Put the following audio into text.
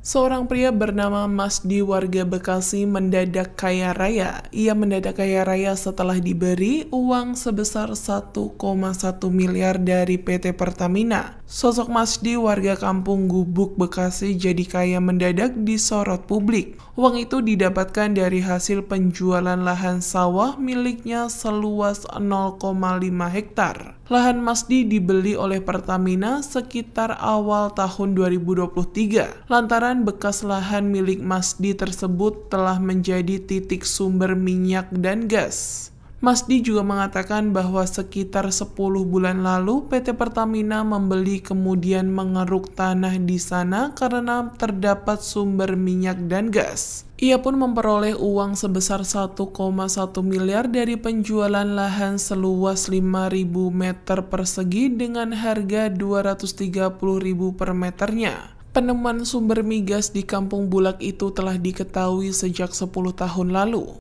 Seorang pria bernama Masdi warga Bekasi mendadak kaya raya. Ia mendadak kaya raya setelah diberi uang sebesar 1,1 miliar dari PT Pertamina. Sosok Masdi warga kampung Gubuk Bekasi jadi kaya mendadak disorot publik. Uang itu didapatkan dari hasil penjualan lahan sawah miliknya seluas 0,5 hektar. Lahan Masdi dibeli oleh Pertamina sekitar awal tahun 2023. Lantaran bekas lahan milik Masdi tersebut telah menjadi titik sumber minyak dan gas. Masdi juga mengatakan bahwa sekitar 10 bulan lalu PT Pertamina membeli kemudian mengeruk tanah di sana karena terdapat sumber minyak dan gas. Ia pun memperoleh uang sebesar 1,1 miliar dari penjualan lahan seluas 5.000 meter persegi dengan harga 230.000 per meternya. Penemuan sumber migas di Kampung Bulak itu telah diketahui sejak 10 tahun lalu.